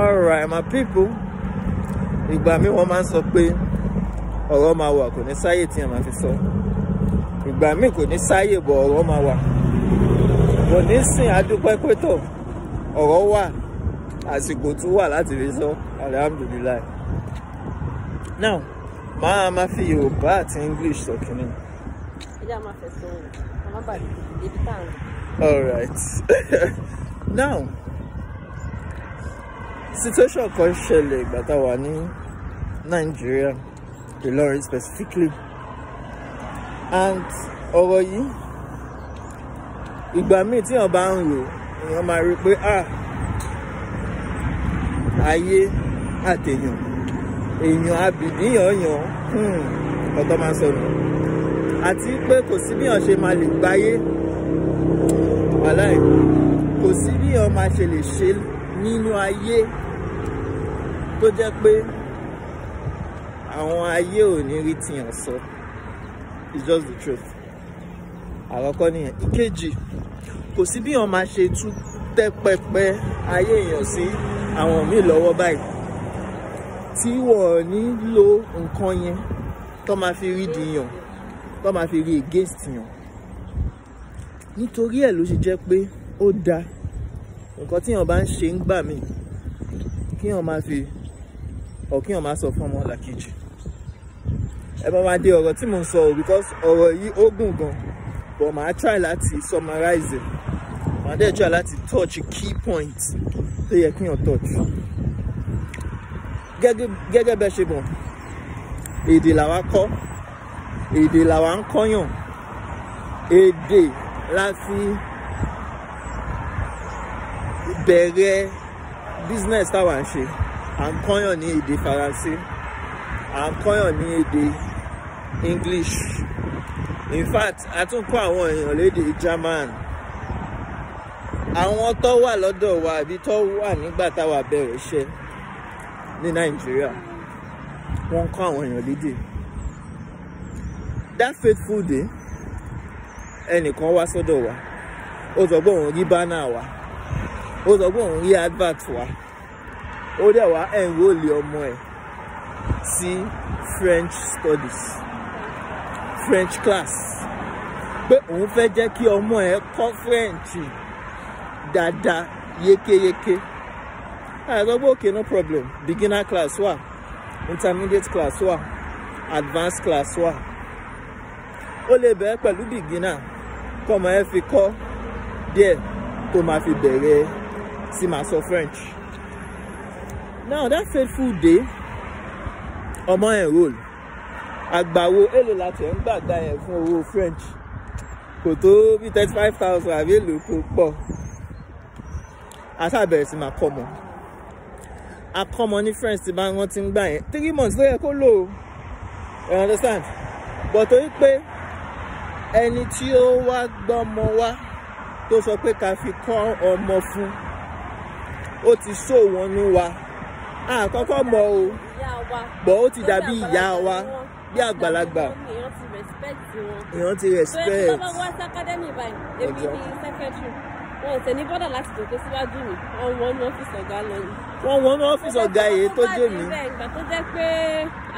alright my people. Ìgbà mi wọ́n máa ń sọ pé ọ̀rọ̀ máa wà kò ní sáyè tí a máa fi sọ. Ìgbà míì kò ní sáyè bọ̀ ọ̀rọ̀ máa wà. Kò ní sìn adúpẹ́ pé tó ọ̀rọ̀ wà àsìkò tún wà láti fi sọ alhamdulilayi now máa ma fi yorùbá àti english sọ kínní. Ẹjẹ́ a máa fẹ̀sùn ọmọ bàdé ibi tá à ń lọ. alright. Now situation kan ṣẹlẹ̀ ìgbà tá a wà ní nàìjíríà ìlọrin specifically. And ọ̀rọ̀ yìí ìgbà míì tí èèyàn bá ń rò èèyàn máa rí i pé ah ayé àtẹ̀yàn èèyàn abìdíyànyàn ọ̀tọ̀ máa sọ̀rọ̀ àti pé kò sí bí èèyàn ṣe máa lè gbáyé. Wàláì kò sí bí èèyàn máa ṣe lè ṣe nínú ayé tó jẹ́ pé àwọn ayé ò ní rí tìyàn sọ. It's just the truth. Àkọ́kọ́ nìyẹn. Ìkejì kò sí bí èèyàn máa ṣe tú tẹ́ pẹpẹ ayé èèyàn sí àwọn míì lọ́wọ́ báyìí. Tí wọ́n ní lo nǹkan yẹn tó máa fi rí dìyàn tó máa fi rí against yàn. Nítorí ẹ̀ ló ṣe jẹ́ pé ó dáa nǹkan tí èèyàn bá ń ṣe ń gbà mí kí èèyàn máa fi ọ̀ kí èèyàn máa sọ fún ọmọ làkejì ẹ bá máa dé ọ̀rọ̀ tí mò ń sọ o because ọ̀rọ̀ yìí ó gùn gan. But màá try láti summarize màá dẹ̀ try láti touch key points tó yẹ kí èèyàn touch. Gẹ́gẹ́ bẹ́ẹ̀ ṣe mọ̀ èdè làwa kọ́. Èdè làwa ń kọ́yàn. Èdè la fi bẹ̀rẹ̀ business táwa ń ṣe à ń kọ́yàn ní èdè faransé à ń kọ́yàn ní èdè english. In fact a tún kọ́ àwọn èèyàn lédè german. Àwọn tó wà lọ́dọ̀ wa àbí tó wà nígbà táwa bẹ̀rẹ̀ iṣẹ́ ní nàìjíríà wọ́n ń kọ́ àwọn èèyàn lédè. That fateful day ẹnìkan wá sọ́dọ̀ wa. Ó sọ pé òun rí bánà wa. Ó sọ pé òun rí advert wa ó dẹ̀ wá ẹ̀ńrólì ọmọ ẹ̀ sí french studies french class. Pé òun fẹ́ jẹ́ kí ọmọ ẹ̀ kọ́ french dáadáa yékéyéké. Pé okay no problem. Beginner class wà intermediate class wà advanced class wà. Ó lè bẹ̀rẹ̀ pẹ̀lú beginner kọ́mọ ẹ fi kọ́ díẹ̀ tó máa fi bẹ̀rẹ̀ sí máa sọ french now that fateful day ọmọ enroll àgbàwo èlò láti ẹ̀ ń gbàgbà yẹn fún owó french? Kò tó bí thirty five thousand àbí èlò kò pọ̀. Aṣáàbẹ̀rẹ̀ sí máa kọ́ mọ́ akọ́mọ ní french ti bá wọn ti ń gbà yẹn. Three months ló yẹ kó lò ó. You understand? But torí pé ẹni tí ó wá gbọ́mọ wá tó sọ pé ká fi kọ́ ọmọ fún ó ti sọ wọnú wa àkọ́kọ́ mọ̀ o. Bọ̀ ó ti dàbí ìyá wa bí àgbàlagbà. Èèyàn ti respect wọn. èèyàn ti so respect tó bá wá sí academy báyìí èmi ni secretary wọn ò tẹ̀ ní bọ́dà láti tòkó síwájú mi. Wọn wọ inú ọ́fíìsì ọ̀gá lọ ni. wọ́n wọnú ọ́fíìsì ọ̀gá èyí tó dé mi. ìgbà tó jẹ́ pé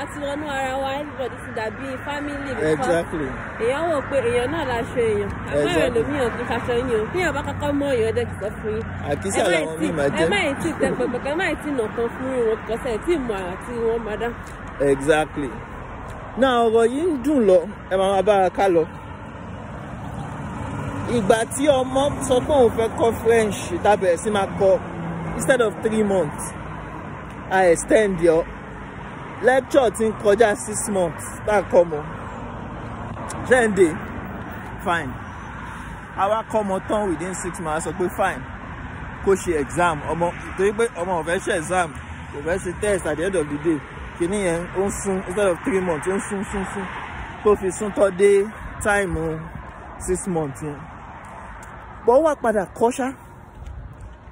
a ti wọnú ara wa everybody ti dàbí family because exactly. Èèyàn wò pé èèyàn náà láṣọ èèyàn. Àmọ́ ẹ̀rọ lòmíyàn kì í yín o. Bí èèyàn bá kọ́kọ́ mọ èèyàn dẹ́ ti sọ fún yín. àkísà ẹ làwọn míì máa ẹ jẹ́ má ì tí tẹ pẹpẹ kẹ má ì tí nàkan fún wọn kọsẹ̀ tí mọ tí wọ́n máa dá. exactly. Náà ọ̀rọ̀ yìí ń dùn lọ. Ẹ máa bá a ká lọ ìgbà tí ọmọ sọ pé òun fẹ́ kọ́ french tábẹ̀ sí máa kọ́. Instead of three months i extend your lecture ti ń kọjá six months tá a kọ́ mọ́ ten day fine. Àwa kọ́ mọ́ tán within six months a sọ pé fine kó ṣe exam. Ọmọ torí pé ọmọ ò fẹ́ ṣe exam kò fẹ́ ṣe test at the end of the day. Kìíní yẹn ó ń sún instead of three months ó ń sún sún sún tó fi sún tọ́ dé táìmù six months yẹn bọ́ wá padà kọ́ ṣá.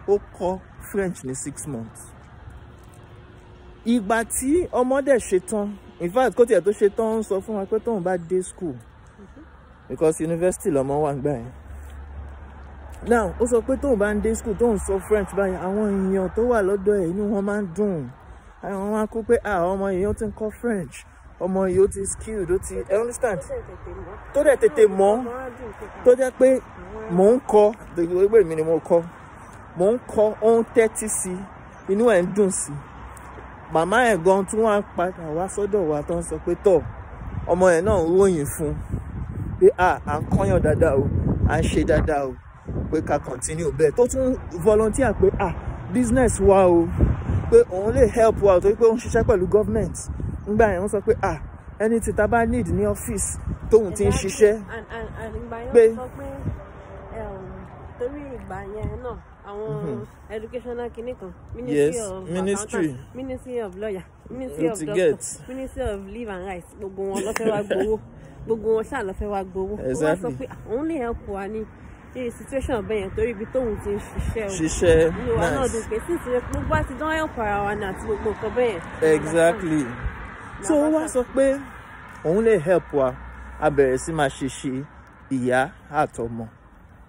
Ó kọ́ french ní six months. Ìgbà tí ọmọ dẹ̀ ṣe tán in fact kó tiẹ̀ tó ṣe tán ń sọ fún wa pé tóun bá dé school. Because university lọmọ wà gbà yẹn. Now ó sọ pé tóun bá ń dé school tóun sọ french báyìí àwọn èèyàn tó wà lọ́dọ̀ ẹ̀ inú wọn máa ń dùn. Àwọn máa kó pé ah ọmọ ó ti ń kọ́ french ọmọ yìí ó ti skilled ó ti ẹ understand? Tó dẹ̀ tètè mọ̀ tó jẹ́ pé mò ń kọ́ ìwé mi ni mo kọ́ mò ń kọ́ ó ń tẹ́tí sí inú ẹ̀ ń dùn sí. Màmá ẹ̀ gan tí wọ́n á padà wá sọ́dọ̀ wa tó ń sọ pé tọ̀ ọmọ ẹ̀ náà ń ròyìn fún pé à à ń kọ́yàn dáadáa o à ń ṣe dáadáa o pé ká continue bẹ́ẹ̀. Tó tún volunteer pé à business wa o pé òun lè help wa torí pé ó ń ṣiṣẹ́ pẹ̀lú government nígbà yẹn wọ́n sọ pé à ẹni tí ta bá need ní ọ́fíìsì tóun ti ń ṣiṣẹ́. Pé torí ìgbà yẹn náà àwọn educational kinní kan ministry Yes, of ministry. ministry of lawyer ministry of to doctor ministry of leave and rights gbogbo wọn ló fẹ́ wá gbowó gbogbo wọn ṣáà ló fẹ́ wá gbowó. Wá sọ Exactly. pé òun lè help wa ní situation bẹ́ẹ̀ yẹn torí ibi tóun ti ń ṣiṣẹ́ o. Ṣiṣẹ́ inú wa náà dùn nice pé sísè gbogbo àti dán help ara wa ní àti gbogbo nǹkan bẹ́ẹ̀ yẹn. exactly so ó wá sọ pé òun lè help wa. A bẹ̀rẹ̀ sí máa ṣe ṣe ìyá àtọmọ.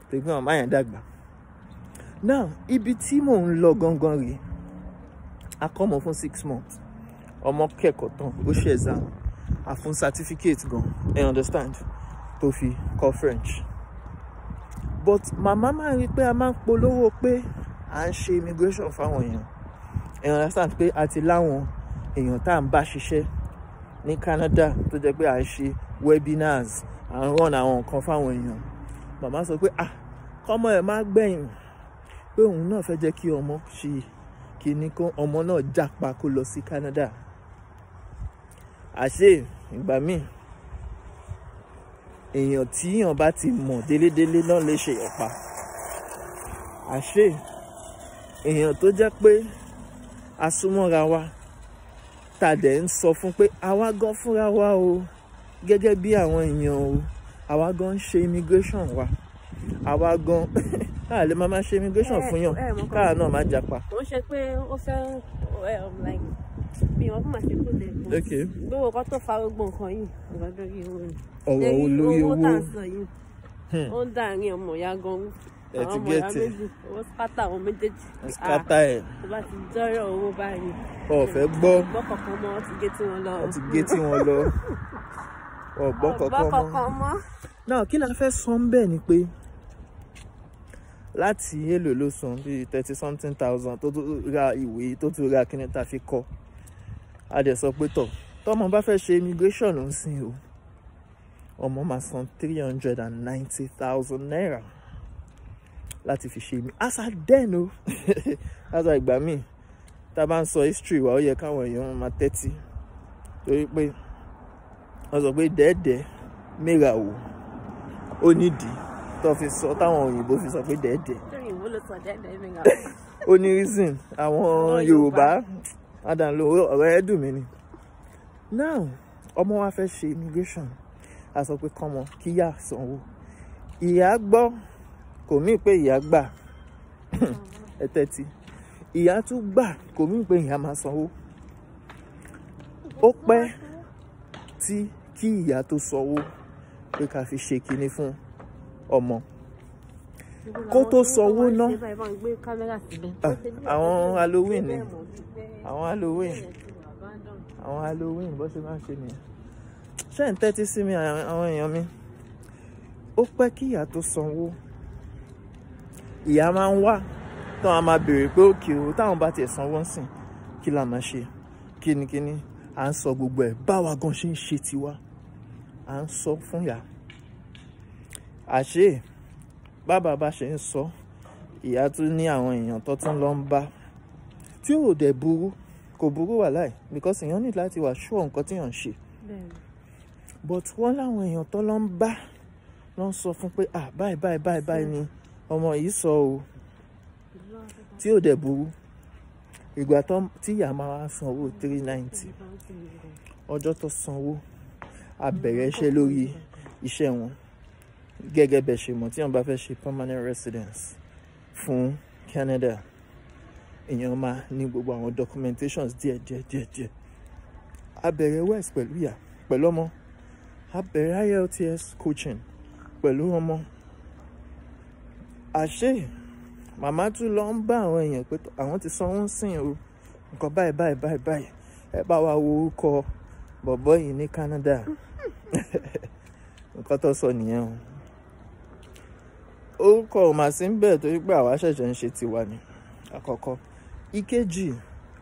Tó gbé màmá yẹn dàgbà. Now ibi tí mò ń lọ gangan rèé. A kọ́ ọmọ fún six months. Ọmọ kẹ́kọ̀ọ́ tán ó ṣe exam. A fún certificate gan ẹ understand? Tó fi kọ́ French. But màmá máa rí i pé a máa ń polówó pé à ń ṣe immigration fáwọn èèyàn. Ẹ understand pé a ti láwọn èèyàn tá à ń bá ṣiṣẹ́ ní Canada tó jẹ́ pé à ń ṣe webinars à ń run àwọn nǹkan fáwọn èèyàn. Màmá sọ pé ah kọ́mọ ẹ̀ má gbẹ̀yìn pé òun náà fẹ́ jẹ́ kí ọmọ ṣe kíní kó ọmọ náà jápa kó lọ sí Canada. Àṣé ìgbà míì èèyàn tí èèyàn bá ti mọ̀ délédélé náà lè ṣe ọ̀pá àṣé èèyàn tó jẹ́ pé asúmọ́ra wa tá a dẹ̀ ń sọ fún pé àwa gan fúnra wa o gẹ́gẹ́ bí àwọn èèyàn o àwa gan ń ṣe immigration wa àwa gan a lè máa ṣe immigration Ẹ- fún yàn kan. káà náà má japa. kò ń ṣe pé ó fẹ́ um, like bí wọn fún lè mọ Okay. gbogbo kan tó fa gbogbo nǹkan yìí nǹkan tó rí owó ọ̀rọ̀ olórí owó tá à ń sọ yìí Hmm. ó ń dàárín ọmọ ìyá gan Ẹ ti méjì owó pátá àwọn méjèèjì. Skata ẹ̀. tó bá ti jọrọ owó báyìí. Ọ̀fẹ́ gbọ́. Kankan mọ́ wọ́n ti tí wọ́n lọ. Wọ́n ti tí wọ́n lọ. Kankan mọ́. náà kí la fẹ́ sọ ń bẹ̀ ni pé láti èlò ló san? Bíi thirty something thousand tó tún ra ìwé tó tún ra kíní tá a fi kọ́. A dẹ̀ sọ pé tọ̀ tọ́mọ bá fẹ́ ṣe immigration ń sìn o ọmọ máa san three hundred and ninety thousand naira láti fi ṣe mi. Asa den o asa ìgbà míì tá a bá ń sọ history wa ó yẹ káwọn èèyàn máa tẹ́tí. Torí pé wọ́n sọ pé dẹ́ẹ̀dẹ́ẹ́ mẹ́ra wò ó nídìí. Tó fi sọ táwọn òyìnbó fi sọ pé dẹ́ẹ̀dẹ́. Dẹ́ẹ̀dẹ́ ó ní reason. Àwọn yorùbá. Adànlò ọ̀rọ̀ ẹ̀ dùn mí ni. now ọmọ wa fẹ́ ṣe immigration. A sọ pé kọ́mọ kíyà sanwó. Ìyá gbọ́ kò mí pé ìyá gbà. Ẹ tẹ́tí. Ìyá tún gbà kò mí pé ìyá máa sanwó. Ó pẹ́ tí kí ìyá tó sanwó pé ká fi ṣe kinní fún ọmọ. Kó tó sanwó ná. Ah, àwọn Halloween ni. àwọn halloween. Àwọn halloween bó ṣe máa ń ṣe nìyẹn ṣé ń tẹ́tí sí mi àwọn èèyàn mi? Ó pẹ́ kí ìyá tó sanwó ìyá máa ń wá a máa béèrè pé òkè o táwọn bá tiẹ̀ sanwó sìn kí la máa ṣe? Kínníkínní à ń sọ gbogbo ẹ̀ báwa gan ṣe ń ṣe tiwa. À ń sọ fún ìyá. Àṣé bàbá bá ṣe ń sọ ìyá tún ní àwọn èèyàn tó tún lọ ń bá tí ò dẹ̀ burú kò burú wà láì because èèyàn ní láti wà ṣúọ̀ nǹkan tí èèyàn ń ṣe. But wọ́n láwọn èèyàn tó lọ ń bá lọ ń sọ fún pé ah báyìí báyìí báyìí báyìí ni ọmọ yìí sọ o tí ò dẹ̀ burú. Ìgbà tí ìyá máa wá sanwó three ninety ọjọ́ tó sanwó a bẹ̀rẹ̀ iṣẹ́ lórí iṣẹ́ wọn. Gẹ́gẹ́ bẹ̀ ṣe mọ̀ tí wọ́n bá fẹ́ ṣe permanent residence fún Canada èèyàn máa ní gbogbo àwọn documentations díẹ̀ díẹ̀ díẹ̀ díẹ̀. A bẹ̀rẹ̀ west pẹ̀lú ìyá pẹ̀lú ọmọ. A bẹ̀rẹ̀ IELTS coaching pẹ̀lú ọmọ àṣé màmá tún lọ ń bá àwọn èèyàn pé àwọn ti sanwó sìn o. Nǹkan báyìí báyìí báyìí báyìí. Ẹ bá wa wo orúkọ bọ̀bọ́ yìí ní Canada. Nǹkan tó sọ nìyẹn o. Orúkọ ò mà sí ń bẹ̀ torí pé àwa ṣẹ̀ṣẹ̀ ń ṣe tiwa ni. Àkọ́kọ́. Ìkejì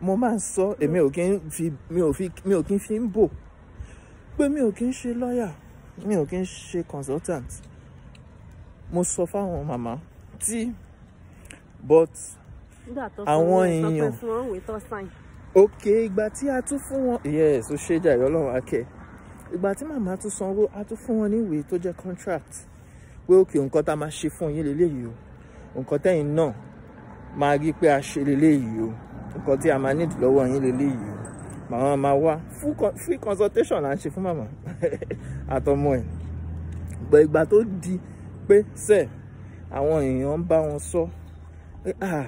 mo máa ń sọ èmi ò kí ń fi mi ò fi mi ò kí ń fi ń bò pé mi ò kí ń ṣe lọ́ọ̀yà mi ò kí ń ṣe consultant. Mo sọ fáwọn màmá tí. But Àwọn èèyàn. òkè ìgbà tí a tún fún wọn yes ó ṣe jàre ọlọ́run akẹ́ ìgbà tí màmá tún sanwó a tún fún wọn ní ìwé tó jẹ́ contract. Pé òkè nǹkan tá a máa ṣe fún yín leléyìí o. Nǹkan tẹ́yìn náà máa rí pé a ṣe leléyìí o. Nǹkan tí a máa nídìí lọ́wọ́ yín leléyìí o. Màmá máa wá free consultation là ń ṣe fún màmá. Àtọmọ ẹ̀. Gbọ́ ìgbà tó di pé sẹ́ àwọn èèyàn ń bá wọn sọ ah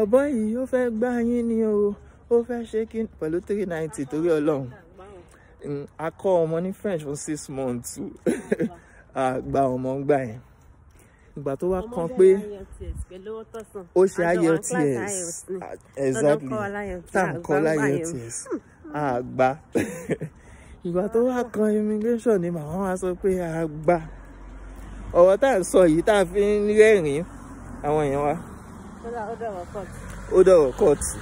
ọ̀bọ yìí ó fẹ́ gbá yín ni o ó fẹ́ ṣe kí pẹ̀lú three ninety torí ọlọ́run. Mm, a kọ́ ọmọ ní French for six months. A gba ọmọ ń gbà yẹn. Ìgbà tó wá kan pé ó ṣe IELTS ah, exactly. tá à ń kọ́ IELTS a gbà ìgbà tó wá kan immigration ni màmá wa sọ pé a gbà ọ̀rọ̀ tá à ń sọ yìí tá a fi ń rẹ́rìn-ín àwọn èèyàn wa. Ó dọ̀rọ̀ kóòtù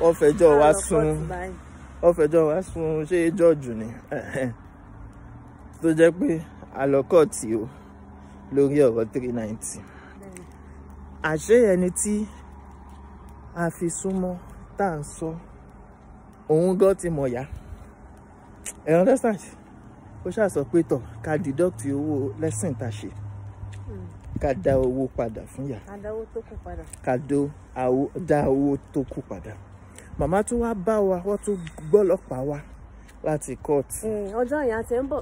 wọ́n fẹjọ́ wa sún wọ́n fẹjọ́ wa sún ṣé jọ́ọ̀jù ni? Tó jẹ́ pé àlọ́kọ̀tì o lórí ọ̀rọ̀ three ninety. Àṣé ẹni tí a fi súnmọ́ tá à ń sọ òun gan ti mọ̀ yá. Ẹ understand ó ṣáà sọ pé tọ̀ ká deduct owó lesson tá a ṣe. Ká dá owó padà fún yà adáwó tó kù padà. ká dá owó tó kù padà. Màmá tún wá bá wa wọ́n tún gbọ́lọ́pàá wá láti court. Ọjọ́ yẹn a ti ń bọ̀.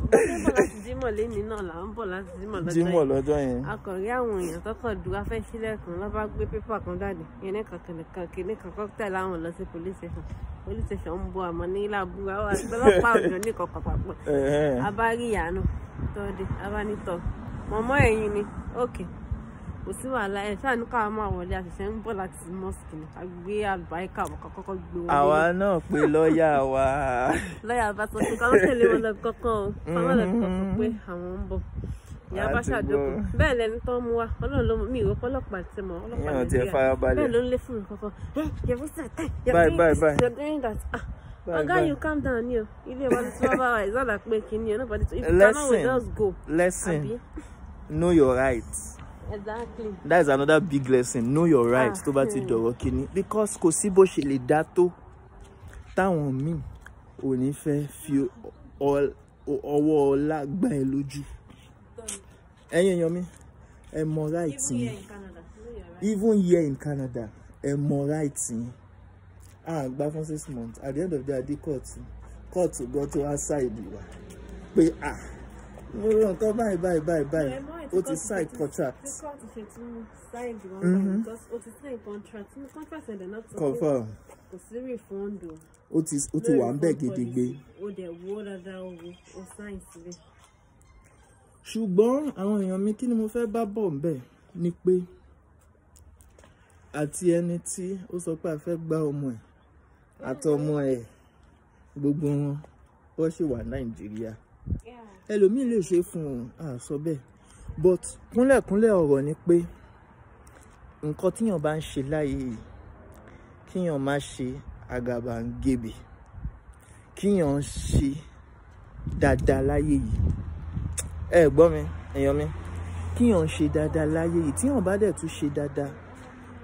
Láti jímọ̀ lẹ́ni náà là ń bọ̀ láti jímọ̀ lọ́jọ́ jímọ̀ yẹn. lọ́jọ́ yẹn akọ̀rí àwọn èèyàn tọkọ̀ dùn afẹ́ sílẹ̀kùn lọ́ba gbé pépà kan jáde. Yẹn kan kìnìkan kìnìkan kọ́kítà láwọn lọ sí police station. Police station ń bọ àmọ́ ní làbúrò àwọn àgbẹ̀lọpàá òjò ní kọ̀kọ̀ papọ̀. Ẹ̀hẹ́n. abárí ìyànà tọ́de abánitọ́ mọ̀mọ́ ẹ̀yìn ni. Òkè kò sí wàhálà. Ẹ̀ ṣáà ní káwọn máa wọlé. Àṣẹṣẹ ń bọ̀ láti mosque ni. Àgbé àlùbáríkà àbọ̀kọ́ kọ́kọ́ gbé wọn àwa náà pé lọ́ọ̀yà wa. Lọ́yà bá sọ pé káwọn tẹ̀lé wọn lọ kọ́kọ́ o. Káwọn lọ kọ́kọ́ pé àwọn ń bọ̀. Ìyá bá ṣàjókòó bẹ́ẹ̀ lẹni tó ń wa. Ọlọ́run ló mi ìwé ọlọ́pàá ti mọ̀. Ọlọ́pàá Nàìjíríà. bẹ́ẹ̀ ló ń lé fún mi kọ́kọ́ yẹ̀wò sí àtẹ Bye, bye, that. Ah Bye, oga bye. you calm down wọ́n o. Nobody to if you cannot we just go. Lesson. Àbí? Know your rights exactly. That is another big lesson. Know your rights Ah, tó bá ti hmm. dọ̀rọ̀ kíní because kò sí bó ṣe lè dá tó. Táwọn míì ò ní fẹ́ fi ọwọ́ ọlá gbá ẹ lójú. Ẹ̀yin èèyàn mi ẹ mọ rights even yín. here in Canada. No you're right? Even here in Canada ẹ mọ rights yín. A gbà fún six months. At the end of the day adé court. Court gan tó wá side wa. Pé ah mo rò nǹkan báyìí báyìí báyìí báyìí. Ó ti sign contract. the court ṣe tún sign the one time because o ti sign contract. Ní contract ẹ̀dẹ̀ náà tó confirm. kò sí refund o. ó ti ó ti wà ń bẹ̀ gidigbe. Ó dẹ̀ wó dáadáa ó wo ó sáyìn síbẹ̀. ṣùgbọ́n àwọn èèyàn mi kí ni mo fẹ́ bá bọ̀ ń bẹ̀ ni pé àti ẹni tí ó sọ pé a fẹ́ gbá ọmọ ẹ̀ àtọmọ ẹ̀ gbogbo wọn wọ́n sì wà nàìjíríà ẹlòmíín lè ṣe fún un à sọ bẹ́ẹ̀. But kúnlẹ̀kúnlẹ̀ ọ̀rọ̀ ni pé nǹkan tíyàn bá ń ṣe láyé yìí kíyàn má ṣe àgàbàǹgebè kíyàn ṣe dáadáa láyé yìí. Ẹ gbọ́ mi èèyàn mi kíyàn ṣe dáadáa láyé yìí tíyàn bá dẹ̀ tún ṣe dáadáa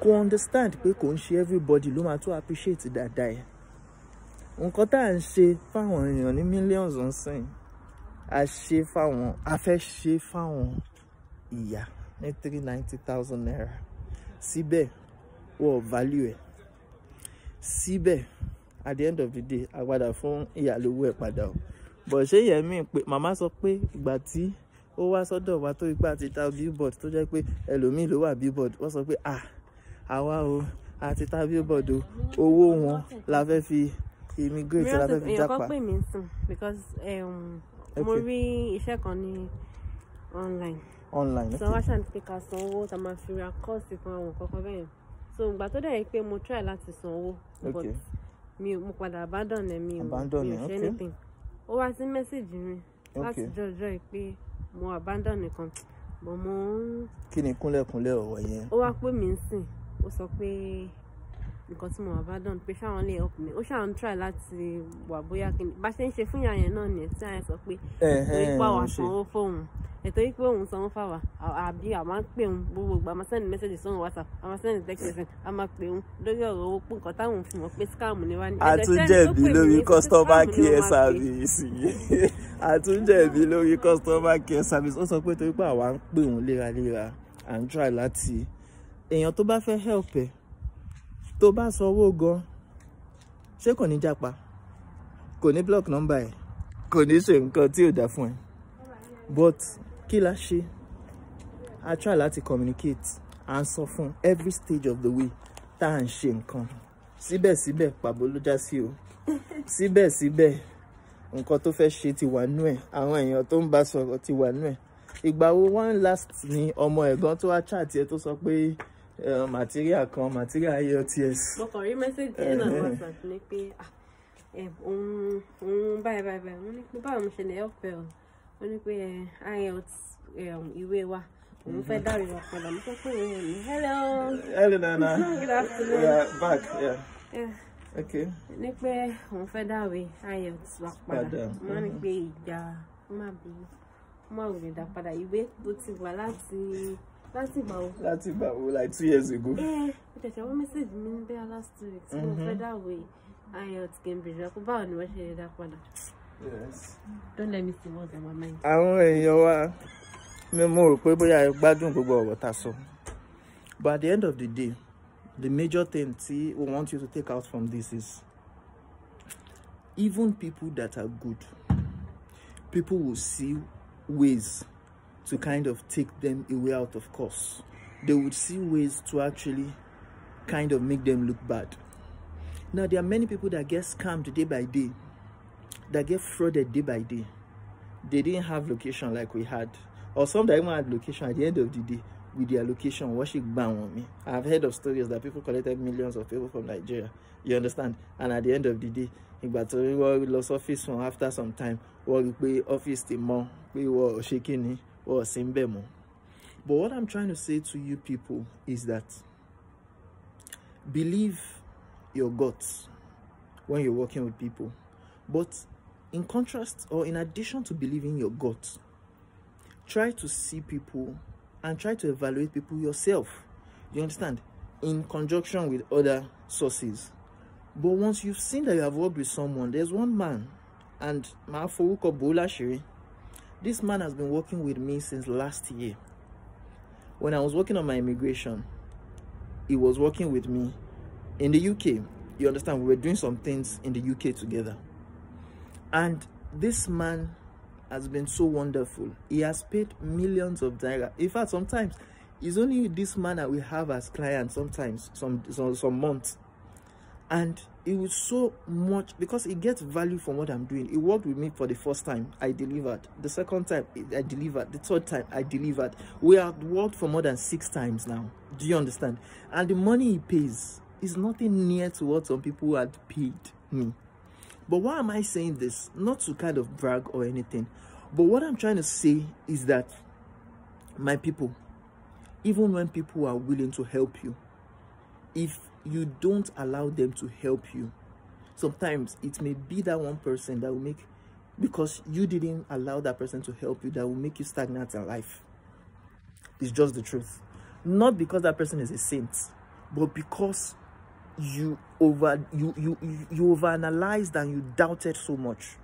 kò understand pé kò ń ṣe everybody ló máa tún appreciate dáadáa ẹ̀. Nǹkan tá à ń ṣe fáwọn èèyàn ní millions ń sìn a ṣe fáwọn a fẹ́ ṣe fáwọn ìyá ní three ninety thousand naira. Síbẹ̀ wọ́n value ẹ̀. Síbẹ̀ at the end of the day a padà fún ìyá lówó ẹ̀ padà o. Bọ̀ ṣé yẹn mí pé màmá sọ pé ìgbà tí ó wá sọ́dọ̀ wa tó ipá ti ta billboard tó jẹ́ pé ẹlòmíì ló wà billboard wọ́n sọ pé ah àwa o a ti ta billboard o. Owó wọn la fẹ́ fi immigrate la fẹ́ fi jápa kan pè mí sùn because um, mo rí iṣẹ́ kan ní online. Online so wá ṣàn pé ká san owó tá a máa fi ra kọ́ọ̀sì kan àwọn kankan bẹ́ẹ̀. So ìgbà tó dẹ̀ yẹ pé mo try láti san owó but mi mo padà abandon ẹ̀ mi ò mi ẹ̀, ò ṣe anything. Ó wá sí mẹ́sàgì mi láti jọjọ́ yìí pé mo abandon nìkan but mo ń kí ni kúnlẹ̀kúnlẹ̀ ọ̀rọ̀ yẹn? Ó wá pè mí ń sìn ó sọ pé nǹkan tí mo abandon pé ṣáwọn lè help me? Ó ń try láti wà bóyá kí ni bá ṣe ń ṣe fún ìyá yẹn náà nìyẹn tí àyẹn sọ pé torí pé àwọn sanwó fóun ètò yìí pé òun sanwó fáwa àbí àwọn ń pè òun gbogbo ìgbà máa send message sóhun whatsapp máa send text message a máa pè òun lórí ọ̀rọ̀ owó pé nǹkan táwọn fi mọ̀ pé scam ni wá ní. Àtúnjẹ̀bi lórí customer ni care service àtúnjẹ̀bi lórí customer care service. Ó sọ pé torí pé àwa ń pè òun léraléra à ń try láti èèyàn tó bá fẹ́ help ẹ tó bá sanwó gan ṣé kò ní jápa? Kò ní block number ẹ kò ní ṣe nǹkan tí ò dá fún ẹ. But kí la ṣe? A try láti communicate à ń sọ fún every stage of the way tá à ń ṣe nǹkan. Síbẹ̀síbẹ̀ pàbó ló já sí o. Síbẹ̀síbẹ̀ nǹkan tó fẹ́ ṣe ti wà nú ẹ̀ àwọn èèyàn tó ń bá sọ̀rọ̀ ti wà nú ẹ̀. Ìgbà wo one last ni ọmọ ẹ̀gbọ́n tó wá chat ẹ tó sọ pé material kan material IELTS mo kàn rí yẹn náà whatsapp ní pé ah, òun òun báyìí báyìí báyìí. Mo ní pé báwo mo ṣe lè help ẹ o? Ó ní pé ielts um, ìwé wa. Òun fẹ́ dárí wa padà. Mo sọ pé òun ní. Hello. Hello nana. Good afternoon. Yeah, back yeah. Yeah. okay. Ní pé òun fẹ́ dáwé ielts wa padà. Mo ní pé ìjà ó má bí má wùlé dá padà. Ìwé tó ti wà láti láti ìgbà wo. láti gbà wo like two years ago ẹ ẹ tẹ̀sẹ̀ wọ́n mẹ́sàgì mi ní bẹ́ẹ̀ last two weeks mo fẹ́ dáwé ielts cambridge wa kó báwo ni wọ́n ṣe lè dá padà. yes. don't let me see what's on my mind. àwọn èèyàn wa ni mo rò pé bóyá gbádùn gbogbo ọ̀rọ̀ tá a sọ but at the end of the day the major thing tí we want you to take out from this is even people that are good people will see ways to kind of take them away out of course. They would see ways to actually kind of make them look bad. Now there are many people that get scammed day by day that get frauded day by day. They didn't have location like we had. Or some that even had location at the end of the day with their location worship ban on me i've heard of stories that people collected millions of people from nigeria you understand? And at the end of the day ìgbà tó wọ́n lọ after some time wọ́n rí pé ọ́fíìsì ti mọ́ pé wọ́n ò sí ń bẹ̀ but what i'm trying to say to you people is that believe your guts when you're working with people. But in contrast or in addition to believing your gut try to see people and try to evaluate people yourself. You understand? In conjunction with other sources. But once you've seen that you have worked with someone there's one man and Maaforuko Bolashiri this man has been working with me since last year when i was working on my immigration he was working with me in the uk you understand we were doing some things in the uk together and this man has been so wonderful. He has paid millions of naira. In fact, sometimes it's only this man that we have as clients. Sometimes, some some, some months, and it was so much because it gets value from what I'm doing. it worked with me for the first time. I delivered. The second time, I delivered. The third time, I delivered. We have worked for more than six times now. Do you understand? And the money he pays is nothing near to what some people had paid me. But why am I saying this? Not to kind of brag or anything. But what I'm trying to say is that, my people, even when people are willing to help you, if you don't allow them to help you, sometimes it may be that one person that will make, because you didn't allow that person to help you, that will make you stagnant in life. It's just the truth. Not because that person is a saint, but because you over you you you, you overanalyzed and you doubted so much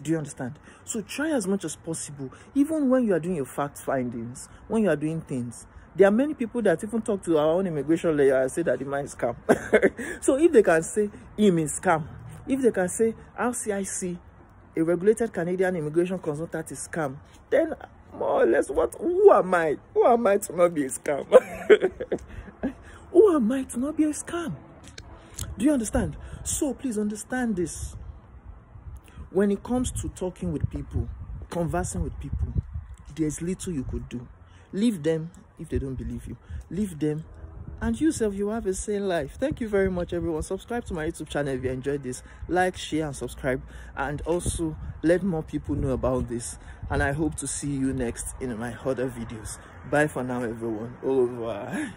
do you understand so try as much as possible even when you are doing your fact findings when you are doing things there are many people that even talk to our own immigration lawyer and say that the man is scam so if they can say him is scam if they can say RCIC a regulated Canadian immigration consultant is scam then more or less what who am I who am I to not be a scam who am I to not be a scam do you understand? So please understand this. When it comes to talking with people, conversing with people, there's little you could do. Leave them if they don't believe you. Leave them. And you yourself you have a sane life. Thank you very much everyone. Subscribe to my youtube channel if you enjoyed this. Like share and subscribe. And also let more people know about this. And i hope to see you next in my other videos. Bye for now everyone. Revoir